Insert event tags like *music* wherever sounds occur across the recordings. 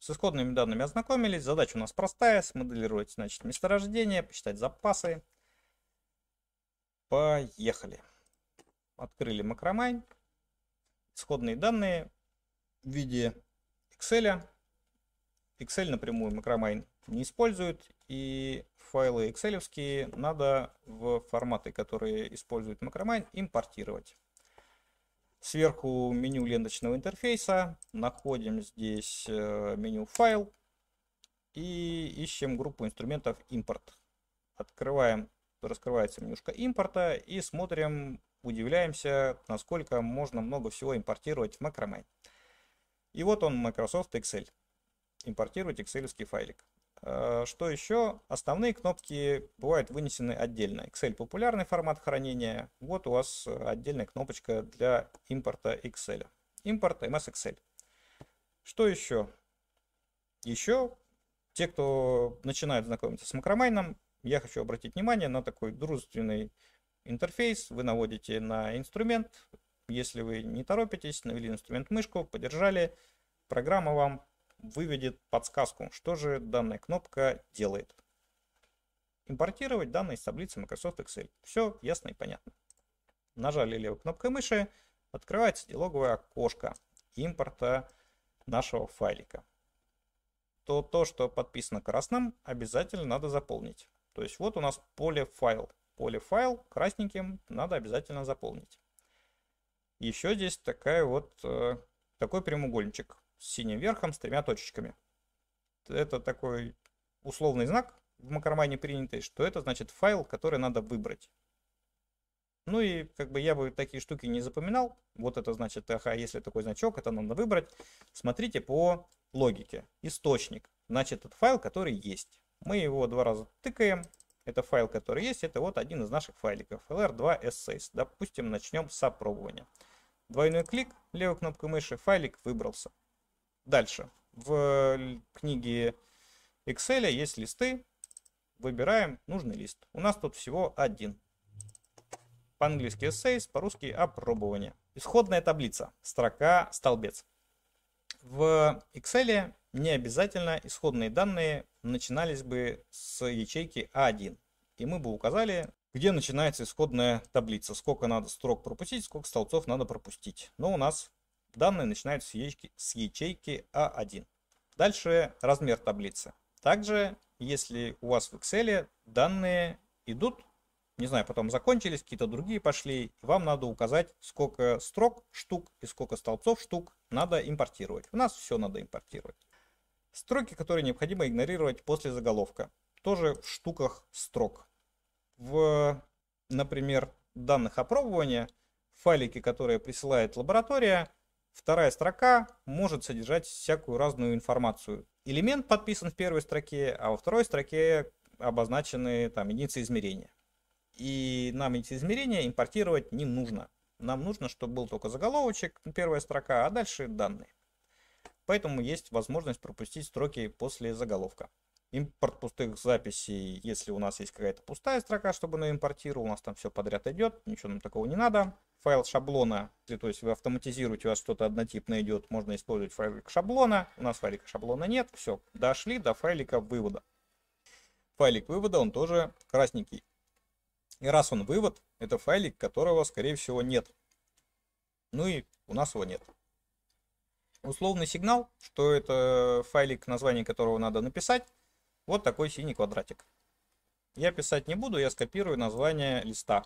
С исходными данными ознакомились. Задача у нас простая. Смоделировать, значит, месторождение, посчитать запасы. Поехали. Открыли макромайн. Исходные данные в виде Excel. Excel напрямую макромайн не использует. И файлы excel надо в форматы, которые использует макромайн, импортировать. Сверху меню ленточного интерфейса. Находим здесь э, меню файл. И ищем группу инструментов импорт. Открываем, раскрывается менюшка импорта и смотрим, удивляемся, насколько можно много всего импортировать в Macromain. И вот он, Microsoft Excel. Импортировать excel файлик. Э, что еще? Основные кнопки бывают вынесены отдельно. Excel популярный формат хранения. Вот у вас отдельная кнопочка для импорта Excel. Импорт MS Excel. Что еще? Еще те, кто начинает знакомиться с макромайном, я хочу обратить внимание на такой дружественный интерфейс. Вы наводите на инструмент. Если вы не торопитесь, навели инструмент мышку, подержали, программа вам выведет подсказку, что же данная кнопка делает. Импортировать данные из таблицы Microsoft Excel. Все ясно и понятно. Нажали левой кнопкой мыши, открывается диалоговое окошко импорта нашего файлика. То, то, что подписано красным, обязательно надо заполнить. То есть вот у нас поле файл. Поле файл красненьким надо обязательно заполнить. Еще здесь такая вот, э, такой прямоугольничек с синим верхом, с тремя точечками. Это такой условный знак в макромане принятый, что это значит файл, который надо выбрать. Ну и как бы я бы такие штуки не запоминал. Вот это значит, ага, если такой значок, это надо выбрать. Смотрите по логике. Источник. Значит, это файл, который есть. Мы его два раза тыкаем. Это файл, который есть. Это вот один из наших файликов. lr2essays. Допустим, начнем с опробования. Двойной клик, левой кнопкой мыши, файлик выбрался. Дальше. В книге Excel есть листы. Выбираем нужный лист. У нас тут всего один. По-английски essays, по-русски опробование. Исходная таблица. Строка столбец. В Excel не обязательно исходные данные начинались бы с ячейки А1. И мы бы указали, где начинается исходная таблица. Сколько надо строк пропустить, сколько столбцов надо пропустить. Но у нас Данные начинают с ячейки, с ячейки А1. Дальше размер таблицы. Также, если у вас в Excel данные идут, не знаю, потом закончились, какие-то другие пошли, вам надо указать, сколько строк штук и сколько столбцов штук надо импортировать. У нас все надо импортировать. Строки, которые необходимо игнорировать после заголовка. Тоже в штуках строк. В, например, данных опробования, файлики, которые присылает лаборатория, Вторая строка может содержать всякую разную информацию. Элемент подписан в первой строке, а во второй строке обозначены там единицы измерения. И нам эти измерения импортировать не нужно. Нам нужно, чтобы был только заголовочек, первая строка, а дальше данные. Поэтому есть возможность пропустить строки после заголовка. Импорт пустых записей, если у нас есть какая-то пустая строка, чтобы она импортировала, у нас там все подряд идет, ничего нам такого не надо файл шаблона, то есть вы автоматизируете, у вас что-то однотипное идет, можно использовать файлик шаблона. У нас файлика шаблона нет, все, дошли до файлика вывода. Файлик вывода, он тоже красненький. И раз он вывод, это файлик, которого, скорее всего, нет. Ну и у нас его нет. Условный сигнал, что это файлик, название которого надо написать, вот такой синий квадратик. Я писать не буду, я скопирую название листа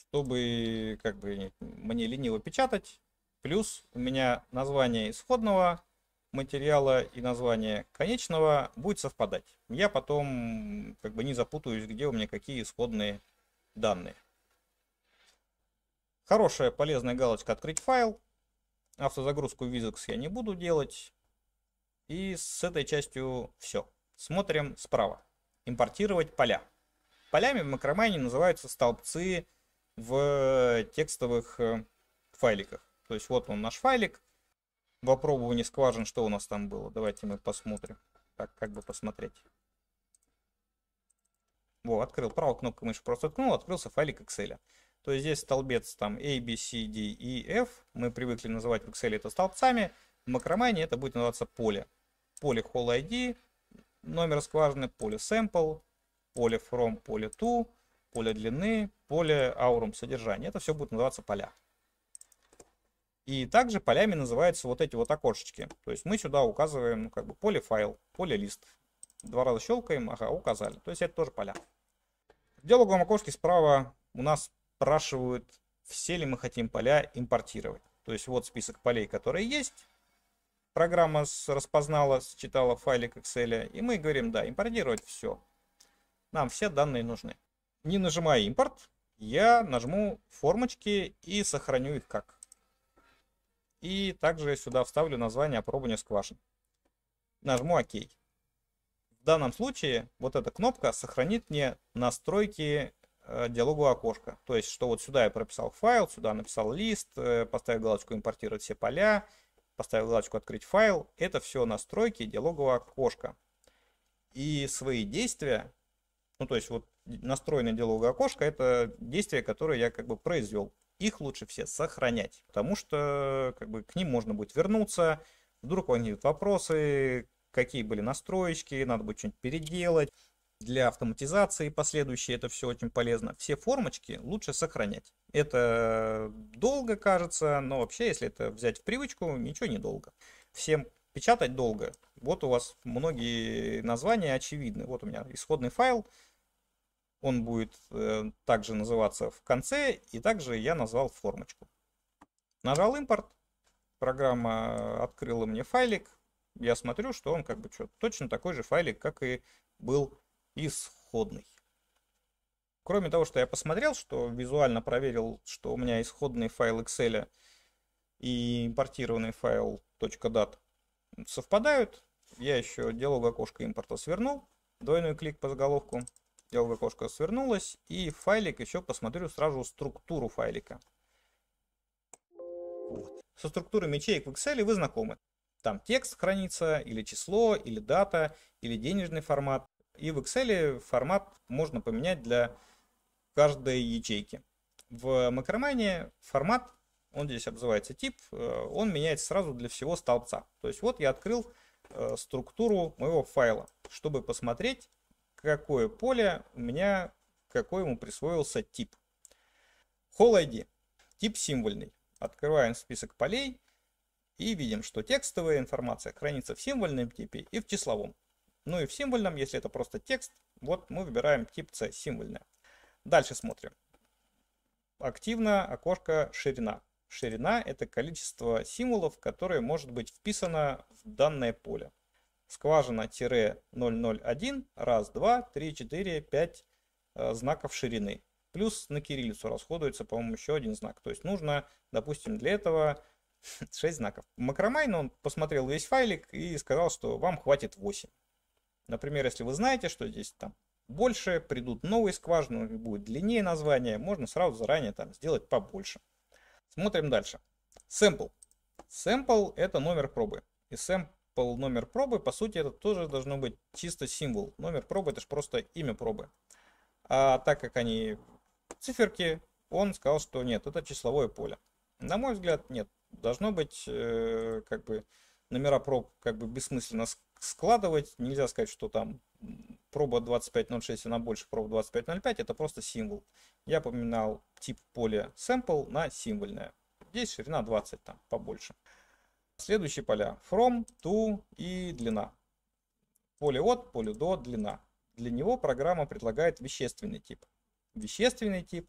чтобы как бы мне лениво печатать. Плюс у меня название исходного материала и название конечного будет совпадать. Я потом как бы не запутаюсь, где у меня какие исходные данные. Хорошая полезная галочка «Открыть файл». Автозагрузку Visux я не буду делать. И с этой частью все. Смотрим справа. Импортировать поля. Полями в макромайне называются столбцы в текстовых э, файликах. То есть вот он наш файлик. В опробовании скважин что у нас там было? Давайте мы посмотрим. Так, как бы посмотреть. Во, открыл. Правой кнопкой мыши просто ткнул, открылся файлик Excel. То есть здесь столбец там A, B, C, D, E, F. Мы привыкли называть в Excel это столбцами. В макромайне это будет называться поле. поле Hall ID, номер скважины, поле Sample, поле From, поле To, поле длины, поле Aurum содержания. Это все будет называться поля. И также полями называются вот эти вот окошечки. То есть мы сюда указываем ну, как бы поле файл, поле лист. Два раза щелкаем, ага, указали. То есть это тоже поля. В диалоговом окошке справа у нас спрашивают, все ли мы хотим поля импортировать. То есть вот список полей, которые есть. Программа распознала, считала файлик Excel, и мы говорим, да, импортировать все. Нам все данные нужны. Не нажимая импорт, я нажму формочки и сохраню их как. И также сюда вставлю название опробования скважин. Нажму ОК. В данном случае вот эта кнопка сохранит мне настройки э, диалогового окошка. То есть, что вот сюда я прописал файл, сюда написал лист, э, поставил галочку импортировать все поля, поставил галочку открыть файл. Это все настройки диалогового окошка. И свои действия, ну то есть вот настроенное диалоговое окошко, это действия, которые я как бы произвел. Их лучше все сохранять, потому что как бы к ним можно будет вернуться, вдруг возникнут вопросы, какие были настроечки, надо будет что-нибудь переделать. Для автоматизации последующей это все очень полезно. Все формочки лучше сохранять. Это долго кажется, но вообще, если это взять в привычку, ничего не долго. Всем печатать долго. Вот у вас многие названия очевидны. Вот у меня исходный файл. Он будет э, также называться в конце. И также я назвал формочку. Нажал импорт. Программа открыла мне файлик я смотрю, что он как бы что, точно такой же файлик, как и был исходный. Кроме того, что я посмотрел, что визуально проверил, что у меня исходный файл Excel и импортированный файл .dat совпадают, я еще делал окошко импорта свернул, двойной клик по заголовку, делал окошко свернулось, и файлик еще посмотрю сразу структуру файлика. Вот. Со структурой ячеек в Excel вы знакомы. Там текст хранится, или число, или дата, или денежный формат. И в Excel формат можно поменять для каждой ячейки. В Macromine формат, он здесь обзывается тип, э, он меняется сразу для всего столбца. То есть вот я открыл э, структуру моего файла, чтобы посмотреть, какое поле у меня, какой ему присвоился тип. Whole. Тип символьный. Открываем список полей и видим, что текстовая информация хранится в символьном типе и в числовом. Ну и в символьном, если это просто текст, вот мы выбираем тип C, символьное. Дальше смотрим. Активно окошко ширина. Ширина это количество символов, которое может быть вписано в данное поле. Скважина-001, раз, два, три, четыре, пять э, знаков ширины. Плюс на кириллицу расходуется, по-моему, еще один знак. То есть нужно, допустим, для этого *laughs* 6 знаков. Макромайн, он посмотрел весь файлик и сказал, что вам хватит 8. Например, если вы знаете, что здесь там больше, придут новые скважины, будет длиннее название, можно сразу заранее там сделать побольше. Смотрим дальше. Sample. Sample это номер пробы. И sample номер пробы, по сути, это тоже должно быть чисто символ. Номер пробы это же просто имя пробы. А так как они циферки, он сказал, что нет, это числовое поле. На мой взгляд, нет должно быть э, как бы номера проб как бы бессмысленно складывать. Нельзя сказать, что там проба 2506, она больше проба 2505, это просто символ. Я поменял тип поля sample на символьное. Здесь ширина 20, там побольше. Следующие поля from, to и длина. Поле от, поле до, длина. Для него программа предлагает вещественный тип. Вещественный тип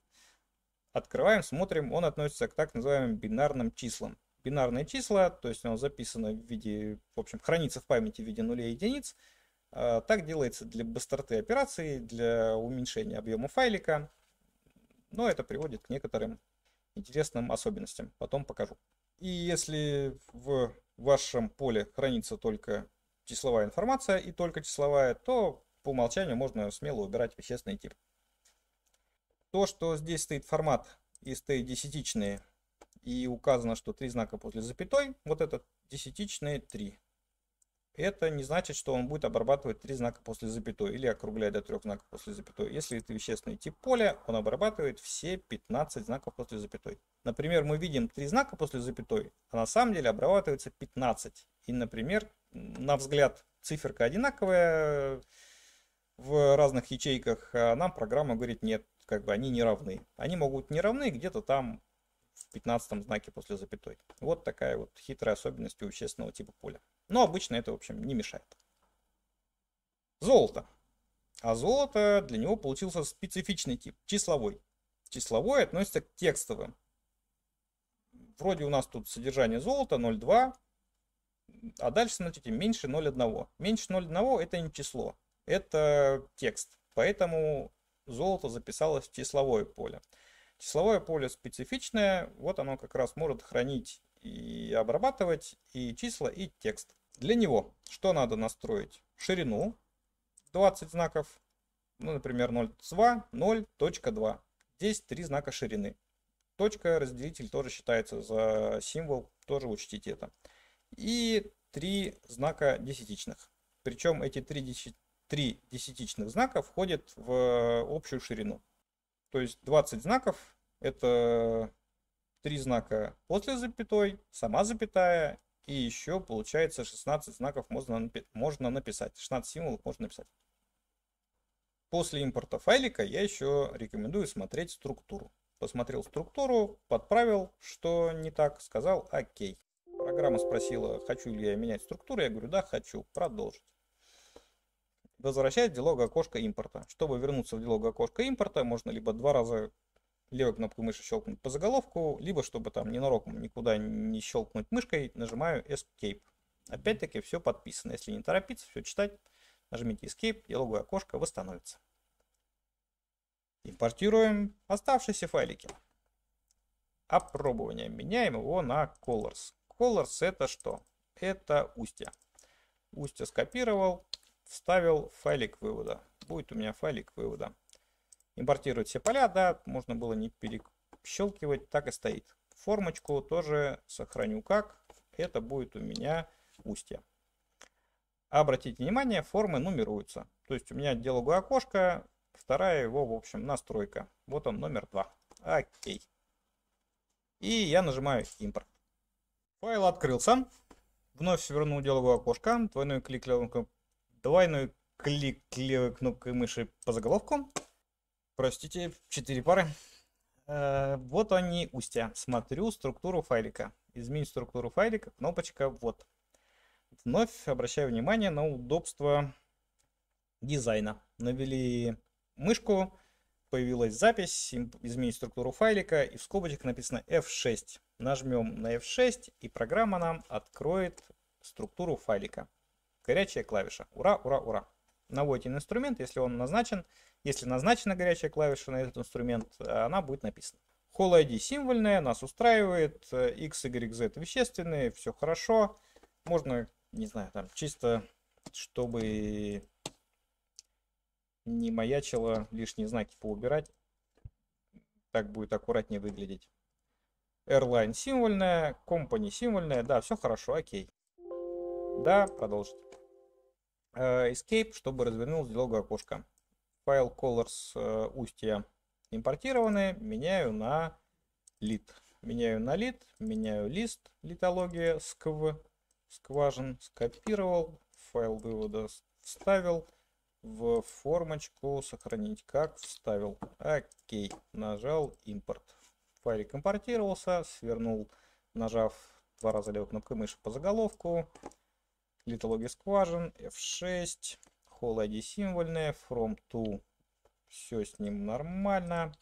Открываем, смотрим, он относится к так называемым бинарным числам. Бинарные числа, то есть оно записано в виде, в общем, хранится в памяти в виде нулей и единиц. А, так делается для быстроты операции, для уменьшения объема файлика. Но это приводит к некоторым интересным особенностям. Потом покажу. И если в вашем поле хранится только числовая информация и только числовая, то по умолчанию можно смело убирать вещественный тип. То, что здесь стоит формат и стоит десятичные, и указано, что три знака после запятой, вот это десятичные 3. это не значит, что он будет обрабатывать три знака после запятой или округлять до трех знаков после запятой. Если это вещественный тип поля, он обрабатывает все 15 знаков после запятой. Например, мы видим три знака после запятой, а на самом деле обрабатывается 15. И, например, на взгляд циферка одинаковая в разных ячейках, а нам программа говорит, нет, как бы они не равны. Они могут не равны где-то там в 15 знаке после запятой. Вот такая вот хитрая особенность у вещественного типа поля. Но обычно это, в общем, не мешает. Золото. А золото для него получился специфичный тип, числовой. Числовой относится к текстовым. Вроде у нас тут содержание золота 0,2, а дальше, смотрите, меньше 0,1. Меньше 0,1 это не число, это текст. Поэтому золото записалось в числовое поле. Числовое поле специфичное, вот оно как раз может хранить и обрабатывать и числа, и текст. Для него что надо настроить? Ширину 20 знаков, ну, например, 0,2, 0.2. Здесь три знака ширины. Точка, разделитель тоже считается за символ, тоже учтите это. И три знака десятичных. Причем эти три, десят... три десятичных знака входят в общую ширину. То есть 20 знаков это три знака после запятой, сама запятая, и еще получается 16 знаков можно, можно написать. 16 символов можно написать. После импорта файлика я еще рекомендую смотреть структуру. Посмотрел структуру, подправил, что не так, сказал окей. Программа спросила, хочу ли я менять структуру, я говорю, да, хочу, продолжить. Возвращает диалог окошко импорта. Чтобы вернуться в диалог окошко импорта, можно либо два раза левой кнопкой мыши щелкнуть по заголовку, либо чтобы там ненароком никуда не щелкнуть мышкой, нажимаю Escape. Опять-таки все подписано. Если не торопиться, все читать, нажмите Escape, диалоговое окошко восстановится. Импортируем оставшиеся файлики. Опробование. Меняем его на Colors. Colors это что? Это устье. Устье скопировал, вставил файлик вывода. Будет у меня файлик вывода. Импортировать все поля, да, можно было не перещелкивать, так и стоит. Формочку тоже сохраню как. Это будет у меня устье. Обратите внимание, формы нумеруются. То есть у меня диалоговое окошко, Вторая его, в общем, настройка. Вот он, номер 2. Окей. И я нажимаю импорт. Файл открылся. Вновь вернул диалоговое окошко. Двойной клик левой кнопкой, двойной клик левой кнопкой мыши по заголовку. Простите, 4 пары. Э, вот они, устья. Смотрю структуру файлика. Изменить структуру файлика, кнопочка вот. Вновь обращаю внимание на удобство дизайна. Навели мышку, появилась запись, изменить структуру файлика, и в скобочках написано F6. Нажмем на F6, и программа нам откроет структуру файлика. Горячая клавиша. Ура, ура, ура. Наводите на инструмент, если он назначен. Если назначена горячая клавиша на этот инструмент, она будет написана. Hall ID символьная, нас устраивает. X, Y, Z вещественные, все хорошо. Можно, не знаю, там чисто, чтобы не маячило лишние знаки поубирать. Так будет аккуратнее выглядеть. Airline символьная, Company символьная. Да, все хорошо, окей. Да, продолжить. Uh, escape, чтобы развернул диалоговое окошко. Файл colors uh, устья импортированы. Меняю на lid. Меняю на lid, меняю лист, литология, скв, скважин, скопировал, файл вывода вставил в формочку сохранить как вставил. Окей. Нажал импорт. Файлик импортировался, свернул, нажав два раза левой кнопкой мыши по заголовку. Литология скважин, F6, Hall ID символьная, from to, все с ним нормально.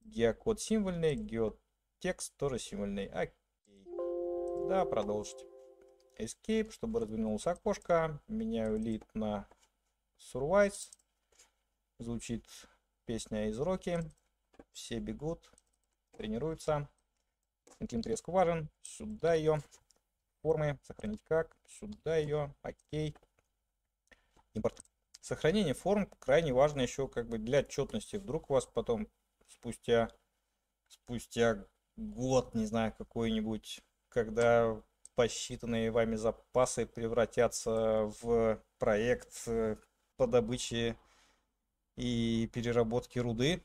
Геокод символьный, геотекст тоже символьный. Окей. Да, продолжить. Escape, чтобы развернулось окошко. Меняю лид на Survice. Звучит песня из Роки. Все бегут, тренируются. Инклин треск важен. Сюда ее. Формы. Сохранить как. Сюда ее. Окей. Импорт. Сохранение форм крайне важно еще как бы для отчетности. Вдруг у вас потом спустя, спустя год, не знаю, какой-нибудь, когда посчитанные вами запасы превратятся в проект э, по добыче и переработке руды,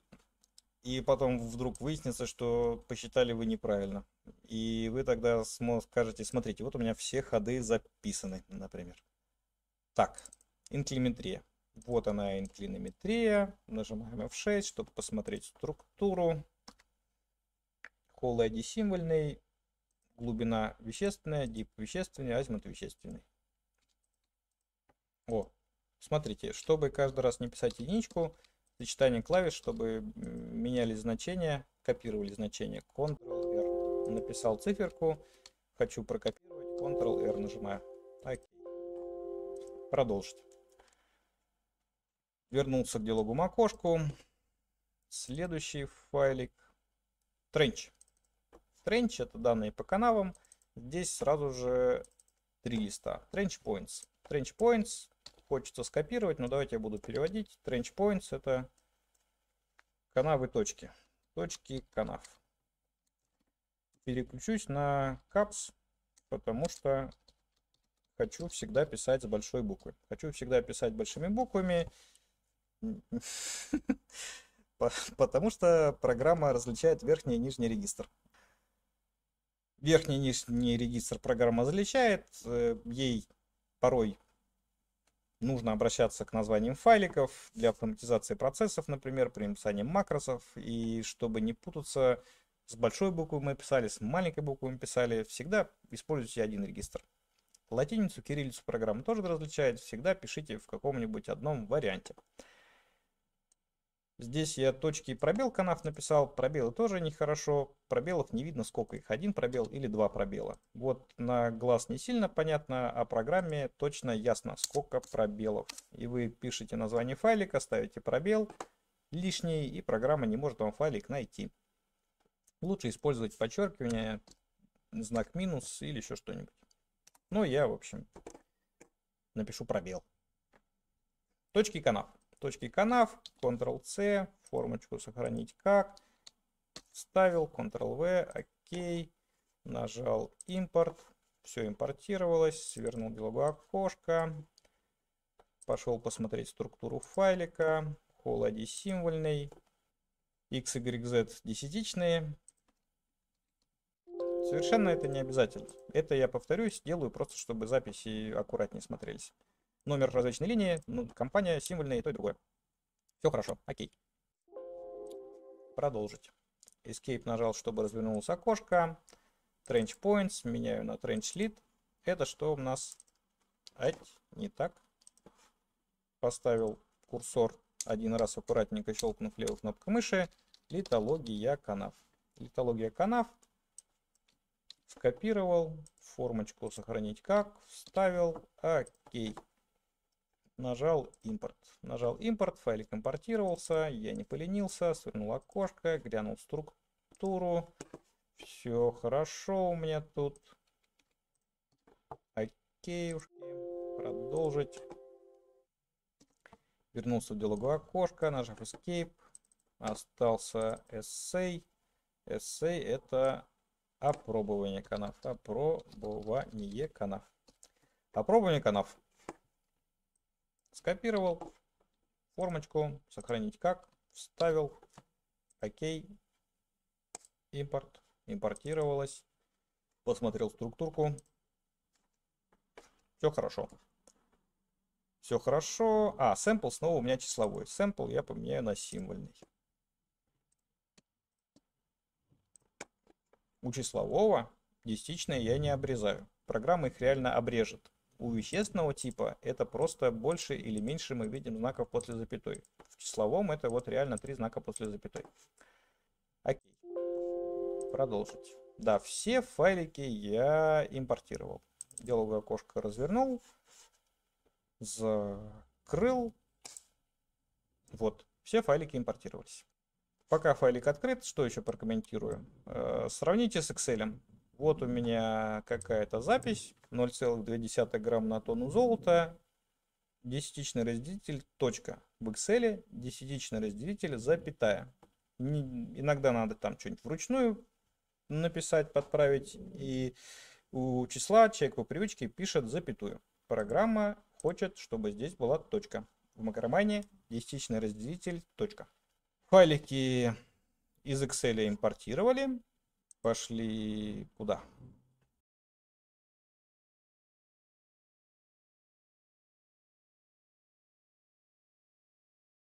и потом вдруг выяснится, что посчитали вы неправильно. И вы тогда скажете, смотрите, вот у меня все ходы записаны, например. Так, инклиметрия. Вот она, инклинометрия. Нажимаем F6, чтобы посмотреть структуру. Холл ID символьный, глубина вещественная, дип вещественный, азимут вещественный. О, смотрите, чтобы каждый раз не писать единичку, сочетание клавиш, чтобы меняли значения, копировали значения. Ctrl-R. Написал циферку, хочу прокопировать, Ctrl-R нажимаю. Окей. Продолжить. Вернулся к диалоговому окошку. Следующий файлик. Тренч. Тренч это данные по канавам. Здесь сразу же три листа. Trench Points. Trench Points хочется скопировать, но давайте я буду переводить. Trench Points это канавы точки. Точки канав. Переключусь на Caps, потому что хочу всегда писать с большой буквы. Хочу всегда писать большими буквами, *laughs* потому что программа различает верхний и нижний регистр. Верхний и нижний регистр программа различает, э, ей порой нужно обращаться к названиям файликов для автоматизации процессов, например, при написании макросов. И чтобы не путаться, с большой буквы мы писали, с маленькой буквы мы писали, всегда используйте один регистр. Латиницу, кириллицу программа тоже различает, всегда пишите в каком-нибудь одном варианте. Здесь я точки и пробел канав написал. Пробелы тоже нехорошо. Пробелов не видно, сколько их. Один пробел или два пробела. Вот на глаз не сильно понятно, а программе точно ясно, сколько пробелов. И вы пишете название файлика, ставите пробел лишний, и программа не может вам файлик найти. Лучше использовать подчеркивание, знак минус или еще что-нибудь. Ну, я, в общем, напишу пробел. Точки канав точки канав, Ctrl-C, формочку сохранить как, вставил, Ctrl-V, ОК, нажал импорт, все импортировалось, свернул диалоговое окошко, пошел посмотреть структуру файлика, ID символьный, X, Y, Z десятичные. Совершенно это не обязательно. Это я повторюсь, делаю просто, чтобы записи аккуратнее смотрелись номер различной линии, ну, компания, символьная и то и другое. Все хорошо, окей. Продолжить. Escape нажал, чтобы развернулось окошко. Trench Points, меняю на Trench Lead. Это что у нас? Ать, не так. Поставил курсор один раз аккуратненько щелкнув левой кнопкой мыши. Литология канав. Литология канав. Скопировал. Формочку сохранить как. Вставил. Окей нажал импорт. Нажал импорт, файлик импортировался, я не поленился, свернул окошко, глянул структуру. Все хорошо у меня тут. Окей, продолжить. Вернулся в диалоговое окошко, нажав Escape. Остался Essay. Essay это опробование канав. Опробование канав. Опробование канав. Скопировал формочку, сохранить как, вставил, окей, импорт, импортировалось, посмотрел структурку, все хорошо. Все хорошо. А, сэмпл снова у меня числовой. Сэмпл я поменяю на символьный. У числового десятичные я не обрезаю. Программа их реально обрежет. У вещественного типа это просто больше или меньше мы видим знаков после запятой. В числовом это вот реально три знака после запятой. Окей. Продолжить. Да, все файлики я импортировал. Диалоговое окошко развернул. Закрыл. Вот, все файлики импортировались. Пока файлик открыт, что еще прокомментирую? Э, сравните с Excel. Вот у меня какая-то запись, 0,2 грамм на тонну золота, десятичный разделитель, точка. В Excel десятичный разделитель, запятая. Не, иногда надо там что-нибудь вручную написать, подправить. И у числа человек по привычке пишет запятую. Программа хочет, чтобы здесь была точка. В макромайне десятичный разделитель точка. Файлики из Excel импортировали. Пошли куда?